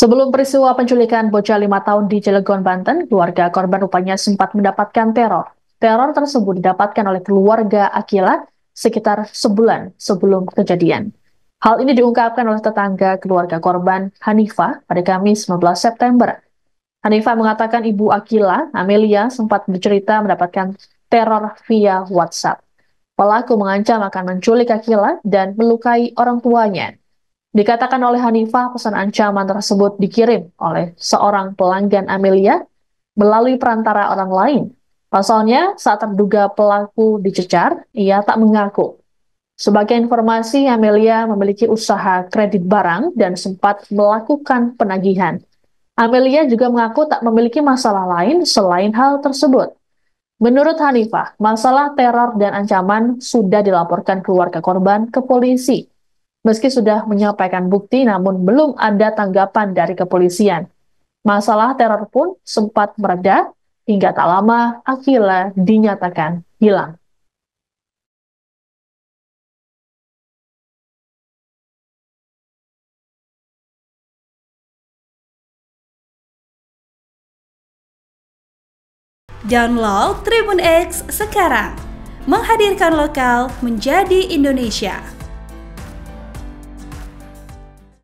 Sebelum peristiwa penculikan bocah lima tahun di Cilegon, Banten, keluarga korban rupanya sempat mendapatkan teror. Teror tersebut didapatkan oleh keluarga Akila sekitar sebulan sebelum kejadian. Hal ini diungkapkan oleh tetangga keluarga korban Hanifah pada Kamis 19 September. Hanifah mengatakan ibu Akila, Amelia, sempat bercerita mendapatkan teror via WhatsApp. Pelaku mengancam akan menculik Akila dan melukai orang tuanya. Dikatakan oleh Hanifah, pesan ancaman tersebut dikirim oleh seorang pelanggan Amelia melalui perantara orang lain. Pasalnya, saat terduga pelaku dicecar, ia tak mengaku. Sebagai informasi, Amelia memiliki usaha kredit barang dan sempat melakukan penagihan. Amelia juga mengaku tak memiliki masalah lain selain hal tersebut. Menurut Hanifah, masalah teror dan ancaman sudah dilaporkan keluarga korban ke polisi Meski sudah menyampaikan bukti, namun belum ada tanggapan dari kepolisian. Masalah teror pun sempat mereda hingga tak lama Akila dinyatakan hilang. Download Tribun X sekarang, menghadirkan lokal menjadi Indonesia.